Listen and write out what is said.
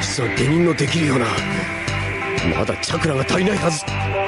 実は下人のできるようなまだチャクラが足りないはず。